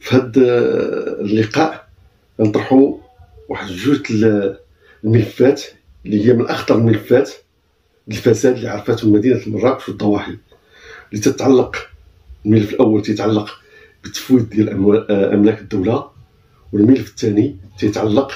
في هذا اللقاء نطرحوا واحد جوج الملفات اللي هي من أخطر الملفات الفساد اللي عرفته مدينة مراكش والضواحي اللي تتعلق الملف الأول تيتعلق بالتفويض ديال أملاك الدولة والملف الثاني تيتعلق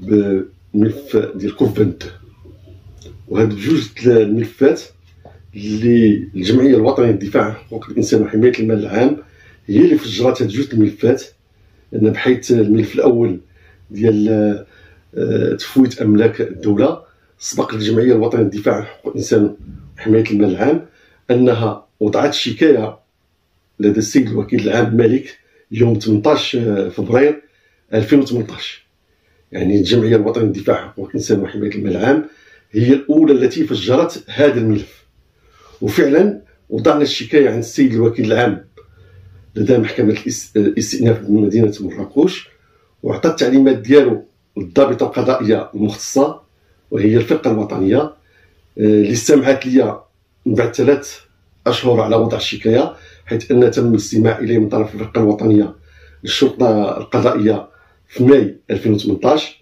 بملف ديال كوفنت. وهاد بجوج الملفات اللي الجمعية الوطنية للدفاع عن حقوق الإنسان وحماية المال العام هي اللي فجرات هاد جوج الملفات. ان بحيث الملف الأول ديال آه، تفويت أملاك الدولة سبق الجمعيه الوطنية للدفاع عن حقوق الإنسان وحماية المال العام أنها وضعت شكاية لدى السيد الوكيل العام الملك يوم 18 فبراير 2018 يعني الجمعية الوطنية للدفاع عن حقوق الإنسان وحماية المال العام هي الأولى التي فجرت هذا الملف. وفعلا وضعنا الشكاية عند السيد الوكيل العام لدى محكمة الاستئناف بمدينة مراكش وعطى التعليمات ديالو للضابطة القضائية المختصة وهي الفرقة الوطنية. آه، اللي استمعت لي من بعد ثلاث أشهر على وضع الشكاية حيث أن تم الاستماع إليه من طرف الفرقة الوطنية للشرطة القضائية في ماي 2018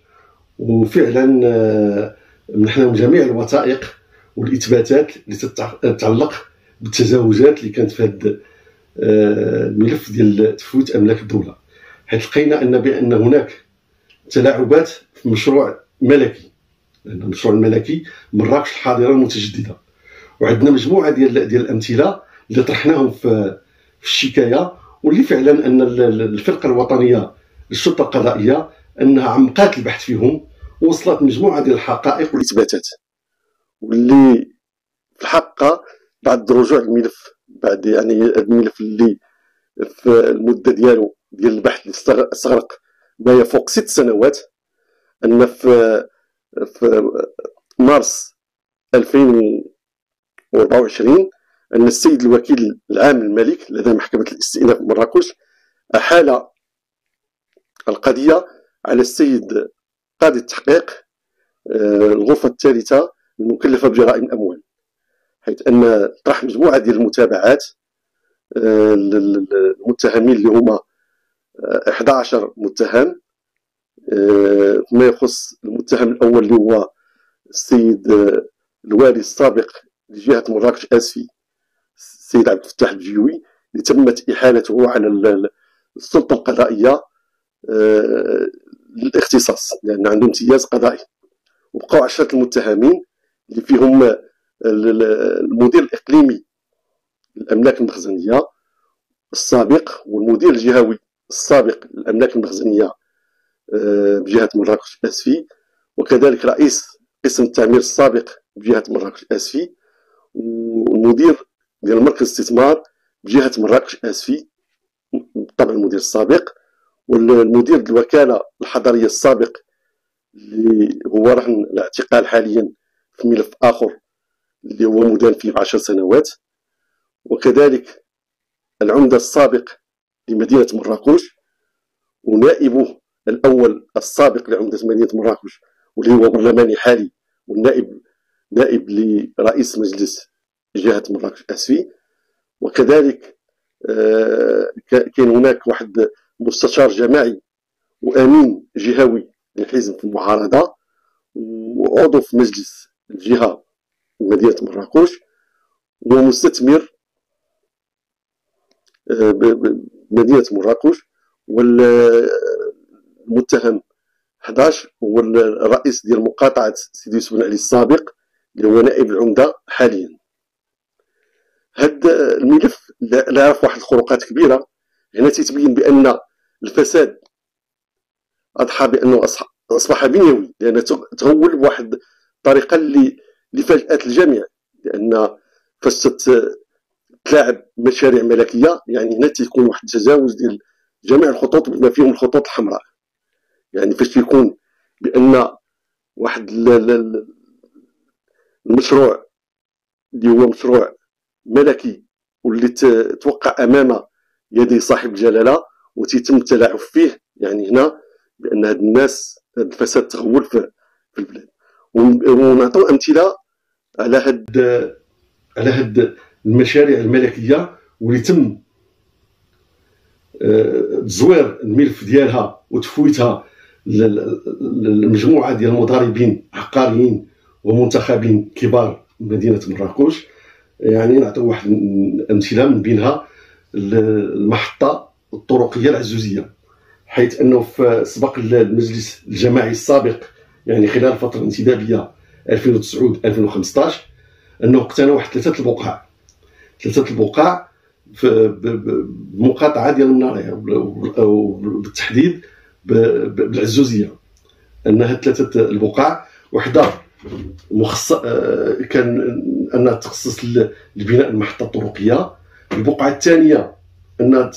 وفعلا منحنا جميع الوثائق والإثباتات اللي تتعلق بالتجاوزات اللي كانت في هذا آه، الملف ديال تفويت أملاك الدولة. حيث لقينا أن بأن هناك تلاعبات في مشروع ملكي. لأن المشروع الملكي مراكش الحاضرة المتجددة. وعندنا مجموعة ديال ديال الأمثلة اللي طرحناهم في في الشكاية واللي فعلا أن الفرقة الوطنية للشرطه القضائية أنها عمقات البحث فيهم ووصلت مجموعة ديال الحقائق والاثباتات واللي في الحقيقة بعد رجوع الملف بعد يعني الملف اللي في المدة ديالو ديال البحث اللي استغرق ما يفوق ست سنوات أن في في مارس 2024 أن السيد الوكيل العام الملك لدى محكمة الاستئناف مراكش أحال القضية على السيد قاضي التحقيق آه، الغرفة الثالثة المكلفة بجرائم الاموال حيث أن طرح مجموعة ديال المتابعات آه، للمتهمين اللي هما 11 متهم فيما آه، يخص المتهم الأول اللي هو السيد آه، الوالي السابق لجهة مراكش آسفي السيد عبد الفتاح الجيوي اللي تمت إحالته على السلطة القضائية للاختصاص لأن عنده امتياز قضائي. وبقاو عشرة المتهمين اللي فيهم المدير الإقليمي للأملاك المخزنية السابق والمدير الجهوي السابق للأملاك المخزنية آه، بجهة مراكش اسفي وكذلك رئيس قسم التعمير السابق بجهة مراكش اسفي والمدير ديال مركز الاستثمار بجهة مراكش اسفي طبعا المدير السابق. والمدير الوكالة الحضريه السابق اللي هو رهن الاعتقال حاليا في ملف آخر اللي هو مدان فيه بعشر سنوات. وكذلك العمدة السابق لمدينة مراكش ونائبه الأول السابق لعمدة مدينة مراكش واللي هو برلماني حالي والنائب نائب لرئيس مجلس جهة مراكش أسفي وكذلك آه، كان هناك واحد مستشار جماعي وأمين جهوي لحزب المعارضة وعضو في مجلس الجهة مدينه مراكش ومستثمر بمدينه مراكش والمتهم 11 هو الرئيس ديال مقاطعة سيدي يوسف بن علي السابق اللي هو نائب العمدة حاليا. هذا الملف لا يعرف واحد الخروقات كبيرة. هنا تيتبين بأن الفساد. أضحى بأنه أصبح بنيوي لأن تهول بواحد الطريقة اللي اللي فاجأت الجميع لأن فاش تلاعب مشاريع ملكية يعني هنا تيكون واحد التجاوز ديال جميع الخطوط بما فيهم الخطوط الحمراء. يعني فاش تيكون بأن واحد المشروع اللي هو مشروع ملكي واللي توقع أمام يدي صاحب الجلالة وتيتم التلاعب فيه يعني هنا بأن هاد الناس هاد الفساد تغول في, في البلاد. ونعطيو أمثلة على هاد على هاد المشاريع الملكية واللي تم تزوير آه، الملف ديالها وتفويتها للمجموعة ديال المضاربين عقاريين ومنتخبين كبار مدينة مراكش. يعني نعطيو واحد الأمثلة من بينها المحطة الطرقيه العزوزية حيث أنه في سبق المجلس الجماعي السابق يعني خلال الفترة الانتدابيه 2009 2015 أنه اقتنى واحد ثلاثة البقاع. ثلاثة البقاع بمقاطعة ديال الناريه وبالتحديد بالعزوزية. أنها ثلاثة البقاع وحدة مخصص آه، كان أنها تخصص لبناء المحطة الطرقية. البقعة الثانية أنها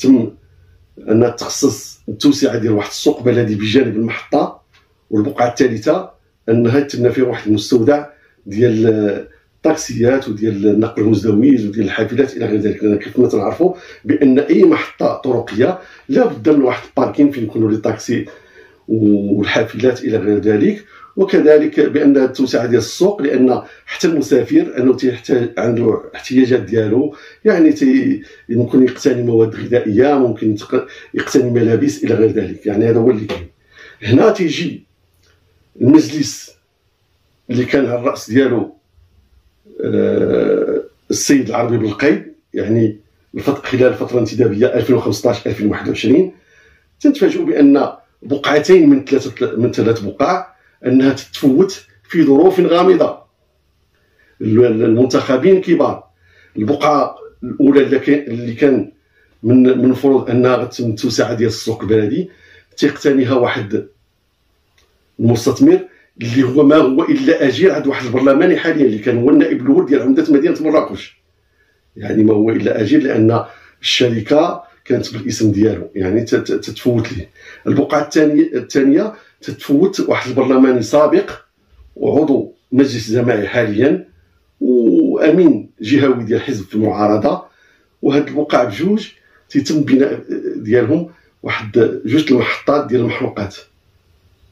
تم انها تخصص التوسعة ديال واحد السوق بلدي بجانب المحطة والبقعة الثالثة أنها تبنى فيها واحد المستودع ديال الطاكسيات وديال النقل المزدوج وديال الحافلات إلى غير ذلك. لأن كيف ما تنعرفوا بأن أي محطة طرقية لا بد من واحد الباركين فين يكونوا لي طاكسي والحافلات إلى غير ذلك. وكذلك بأن التوسعه ديال السوق لأن حتى المسافر أنه تيحتاج عنده احتياجات ديالو يعني تي ممكن يقتني مواد غذائية ممكن يقتني ملابس إلى غير ذلك. يعني هذا هو اللي كاين. هنا تيجي المجلس اللي كان على الرأس ديالو آه، السيد العربي بالقيد يعني خلال الفترة الانتدابيه 2015 2021 تنتفاجئوا بأن بقعتين من ثلاثة من ثلاث بقاع أنها تتفوت في ظروف غامضة. المنتخبين كبار البقعة الأولى اللي كان من من المفروض أنها التوسعه ديال السوق البلدي تيقتنيها واحد المستثمر اللي هو ما هو إلا أجير عند واحد البرلماني حاليا اللي كان هو النائب الأول ديال عمدة مدينة مراكش. يعني ما هو إلا أجير لأن الشركة كانت بالاسم ديالو يعني تتفوت ليه. البقعة الثانية الثانية تتفوت واحد البرلماني سابق وعضو مجلس جماعي حاليا وأمين جهوي ديال حزب في المعارضة. وهاد البقع بجوج تيتم بناء ديالهم واحد جوج المحطات ديال المحروقات.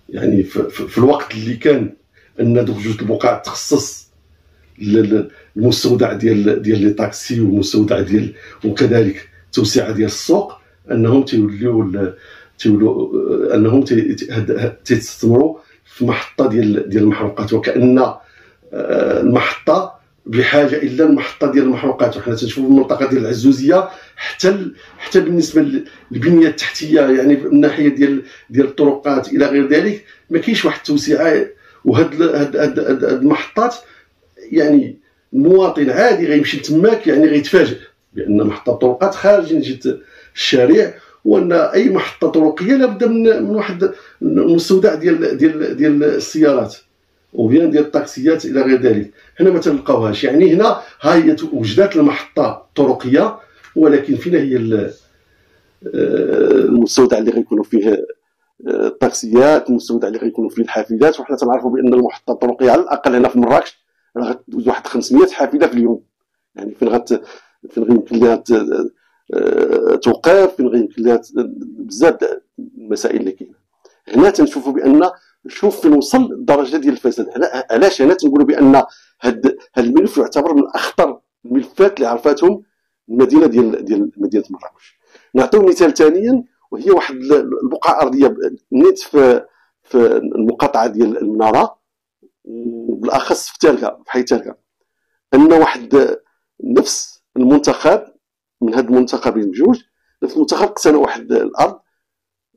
يعني في, الوقت اللي كان أن دوك جوج البقع تخصص المستودع ديال ديال les taxis والمستودع ديال وكذلك التوسعه ديال السوق أنهم تيوليو تيولوا أنهم تيستثمروا في محطة ديال ديال المحروقات. وكأن آه، المحطة بحاجة إلى المحطة ديال المحروقات. وحنا تنشوفوا المنطقة ديال العزوزية حتى حتى بالنسبة للبنيه التحتية يعني من الناحيه ديال ديال الطرقات إلى غير ذلك ما كاينش واحد التوسعه وهاد هاد هاد هاد المحطات يعني المواطن العادي غيمشي تماك يعني غيتفاجئ بأن محطة الطرقات خارج نجد الشارع. وأن أي محطة طرقية لابد من من واحد المستودع ديال ديال ديال السيارات وبيان ديال الطاكسيات إلى غير ذلك. هنا ما تلقاوهاش. يعني هنا ها هي وجدات المحطة الطرقيه ولكن فين هي آه، المستودع اللي غيكونوا فيه آه، الطاكسيات المستودع اللي غيكونوا فيه الحافلات. وحنا تنعرفوا بأن المحطة الطرقيه على الأقل هنا في مراكش غتدوز واحد 500 حافلة في اليوم. يعني فين غت فين غيمكن لها آه، توقف لها بزاف المسائل اللي كاينة. هنا تنشوفوا بأن شوف فين وصل الدرجة ديال الفساد. علاش هنا تنقولوا بأن هاد الملف يعتبر من أخطر الملفات اللي عرفاتهم المدينة ديال ديال مدينة مراكش. نعطيو مثال ثانيا وهي واحد البقعة أرضية نيت في في المقاطعة ديال المنارة وبالأخص في تالكا في حي تالكا. أن واحد نفس المنتخب من هاد المنتخبين بجوج نفس المنتخب اقتنى واحد الأرض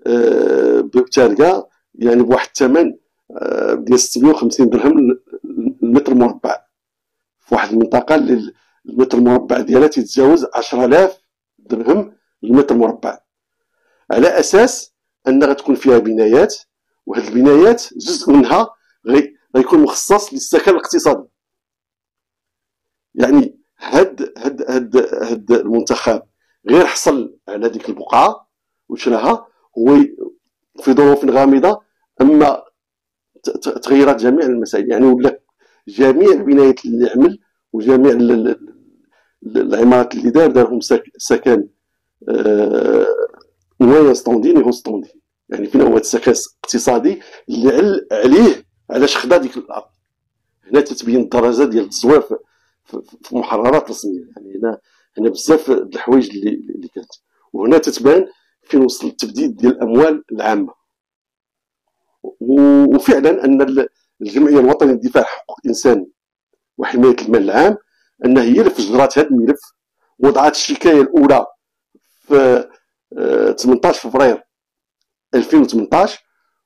آه، بتالكا يعني بواحد الثمن آه، ديال 650 درهم المتر مربع. في واحد المنطقة اللي المتر مربع ديالها تيتجاوز 10000 درهم المتر مربع. على أساس أن غتكون فيها بنايات وهاد البنايات جزء منها غي غيكون مخصص للسكن الاقتصادي. يعني هاد هاد هاد هاد المنتخب غير حصل على ديك البقعة وشراها هو في ظروف غامضة أما تغيرت جميع المسائل. يعني ولا جميع البنايات اللي عمل وجميع العمارات اللي دار دارهم سكن نوايا ستوندين يهو ستوندين يعني فين هو السكن اقتصادي اللي عليه علاش خدا ديك الأرض؟ هنا تتبين الدرجة ديال التزوير في محررات رسميه يعني هنا هنا بزاف الحوايج اللي اللي كانت. وهنا تتبان فين وصل التبديد ديال الأموال العامة. وفعلا أن الجمعية الوطنية للدفاع عن حقوق الإنسان وحماية المال العام انها هي اللي فجرات هذا الملف. وضعت الشكاية الأولى في 18 آه، فبراير 2018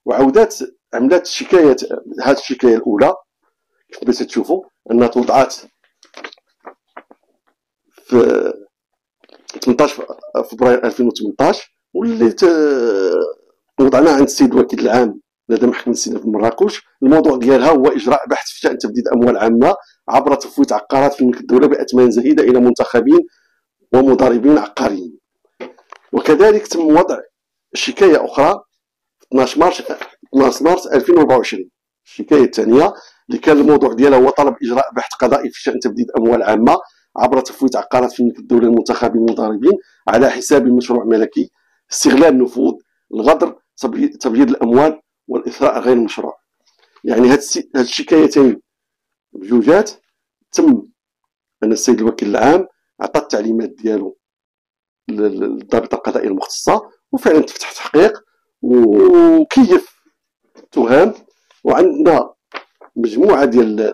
وعودات عملت شكاية هذه الشكاية الأولى. كما تشوفوا؟ أنها توضعات في 18 فبراير 2018 واللي وضعناها عند السيد الوكيل العام لدى محكمة السيناء في مراكش. الموضوع ديالها هو إجراء بحث في شأن تبديد أموال عامة عبر تفويت عقارات في ملك الدولة بأثمان زهيدة إلى منتخبين ومضاربين عقاريين. وكذلك تم وضع شكاية أخرى 12 مارس 12 مارس 2024 الشكاية الثانية اللي كان الموضوع ديالها هو طلب إجراء بحث قضائي في شأن تبديد أموال عامة عبر تفويت عقارات في ملك الدولة المنتخبين المضاربين على حساب مشروع ملكي. استغلال النفوذ الغدر تبييض الأموال والإثراء غير المشروع. يعني هاد الشكايتين بجوجات تم أن السيد الوكيل العام عطى التعليمات ديالو للضابط القضائي المختصة وفعلا تفتح تحقيق وكيف تهم وعندنا مجموعة ديال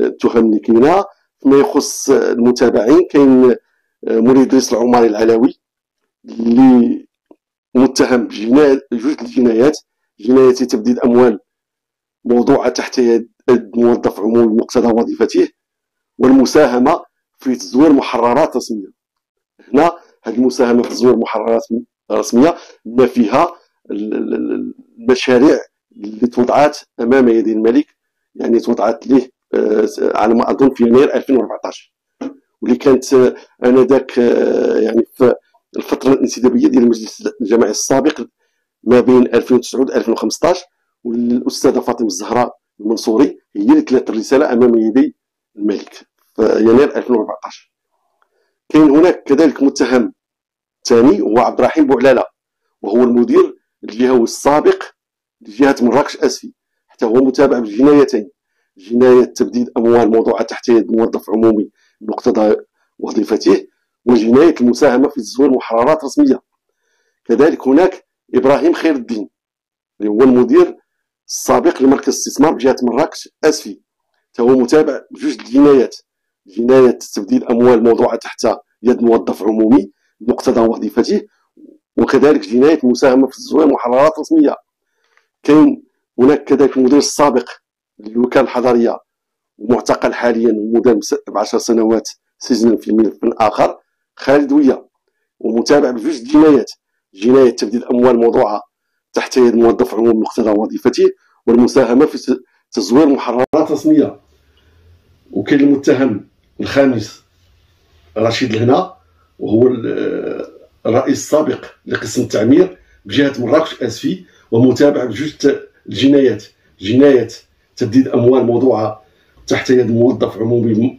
التهم اللي كاينة. فيما يخص المتابعين كاين مريد ادريس العماري العلوي اللي متهم بجناية جوج الجنايات. جناية تبديد أموال موضوعة تحت يد موظف عمومي مقتضى وظيفته والمساهمة في تزوير محررات رسمية. هنا هذه المساهمة في تزوير محررات رسمية ما فيها المشاريع اللي توضعات أمام يدي الملك. يعني توضعات له آه، على ما أظن في يناير 2014 واللي كانت آه، آنذاك آه، يعني في الفترة الانتدابية ديال المجلس الجماعي السابق ما بين 2009 و 2015 والأستاذة فاطمة الزهراء المنصوري هي اللي تلات الرسالة أمام يدي الملك في يناير 2014 كاين هناك كذلك متهم ثاني هو عبد الرحيم بوعلالة وهو المدير الجهوي السابق لجهة مراكش آسفي. هو متابع بجنايتين جناية تبديد أموال موضوعه تحت يد موظف عمومي بمقتضى وظيفته وجناية المساهمة في تزوير محررات رسمية. كذلك هناك إبراهيم خير الدين اللي هو المدير السابق لمركز الاستثمار بجهة مراكش آسفي. هو متابع بجوج الجنايات جناية تبديل أموال موضوعه تحت يد موظف عمومي مقتضى وظيفته وكذلك جناية المساهمة في تزوير محررات رسمية. كاين هناك كذلك المدير السابق للوكاله الحضريه ومعتقل حاليا ومدان بعشر سنوات سجنا في ملف آخر خالد ويا ومتابع بجوج الجنايات جناية تبديل أموال موضوعة تحت يد موظف عمومي مقتضى وظيفته والمساهمة في تزوير محررات رسمية. وكاين المتهم الخامس رشيد الهنا وهو الرئيس السابق لقسم التعمير بجهة مراكش آسفي ومتابع بجوج الجنايات. جناية تبديد أموال موضوعة تحت يد موظف عمومي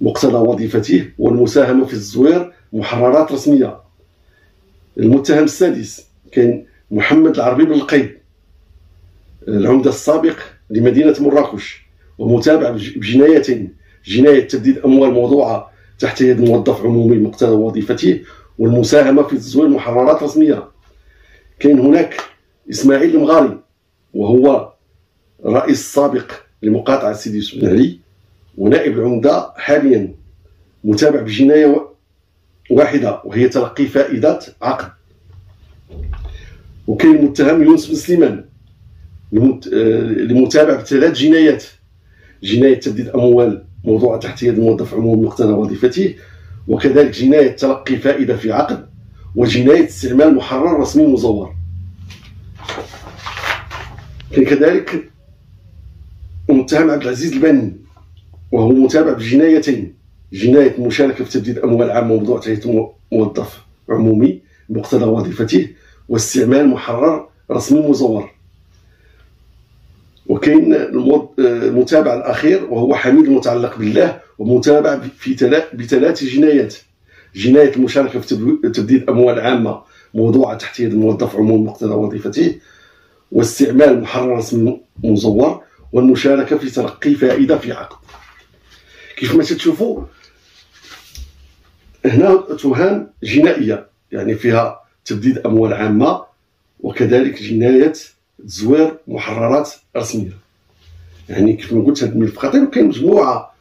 مقتضى وظيفته والمساهمة في تزوير محررات رسمية. المتهم السادس كان محمد العربي بن القيد العمدة السابق لمدينة مراكش ومتابع بجنايتين جناية تبديد أموال موضوعة تحت يد موظف عمومي مقتضى وظيفته والمساهمة في تزوير محررات رسمية. كاين هناك إسماعيل المغاري وهو الرئيس السابق لمقاطعة سيدي يوسف بن علي ونائب العمدة حاليا متابع بجناية واحدة وهي تلقي فائدة عقد. وكاين المتهم يونس بن سليمان لمتابعة ثلاث جنايات. جناية تبديد أموال موضوعة تحت يد موظف عمومي مقتضى وظيفته وكذلك جناية تلقي فائدة في عقد وجناية استعمال محرر رسمي مزور. كذلك المتهم عبد العزيز البني وهو متابع بجنايتين جناية المشاركة في تبديد أموال عامة موضوع تحت موظف عمومي بمقتضى وظيفته واستعمال محرر رسمي مزور. وكاين المتابع الأخير وهو حميد المتعلق بالله ومتابع في بثلاث جنايات. جناية المشاركة في تبديد أموال عامة موضوعة تحت يد موظف عمومي مقتضى وظيفته واستعمال محرر مزور والمشاركة في تلقي فائدة في عقد كيف ما تشوفوا هنا تهم جنائية يعني فيها تبديد أموال عامة وكذلك جنايه تزوير محررات رسمية. يعني كيف ما قلت هذا الملف خطير وكاين مجموعة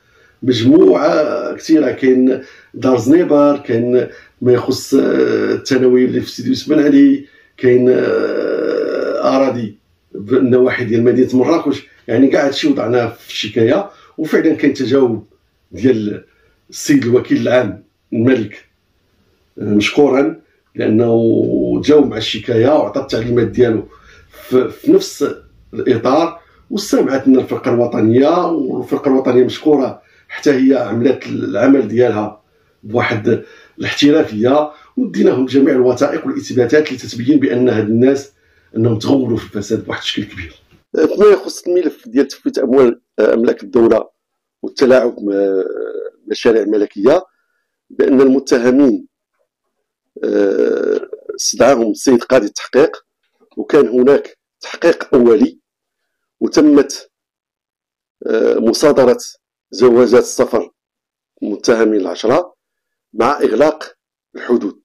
مجموعة كثيرة. كاين دار زنيبر كاين ما يخص آه، الثانوي اللي في سيدي يوسف بن علي كاين آه، أراضي بالنواحي ديال مدينة مراكش يعني كاع هادشي وضعناه في الشكاية. وفعلا كاين تجاوب ديال السيد الوكيل العام الملك آه، مشكورا لأنه جاوب مع الشكاية وعطى التعليمات ديالو في, نفس الإطار واستمعت لنا الفرقة الوطنية والفرقة الوطنية مشكورة حتى هي عملت العمل ديالها بواحد الاحترافيه وديناهم جميع الوثائق والإثباتات اللي تتبين بأن هاد الناس إنهم تغولوا في الفساد بواحد الشكل كبير. فيما يخص الملف ديال تفويت أموال أملاك الدولة والتلاعب مشاريع ملكية بأن المتهمين استدعاهم السيد قاضي التحقيق وكان هناك تحقيق أولي وتمت مصادرة زواجات السفر المتهمين العشرة مع إغلاق الحدود.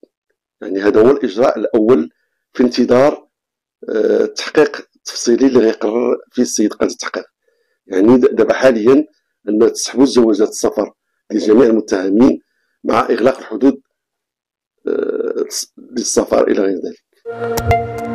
يعني هذا هو الإجراء الأول في انتظار التحقيق التفصيلي اللي غيقرر فيه السيد قاضي التحقيق. يعني دابا حاليا أن تسحبوا زواجات السفر لجميع المتهمين مع إغلاق الحدود آه، للسفر إلى غير ذلك.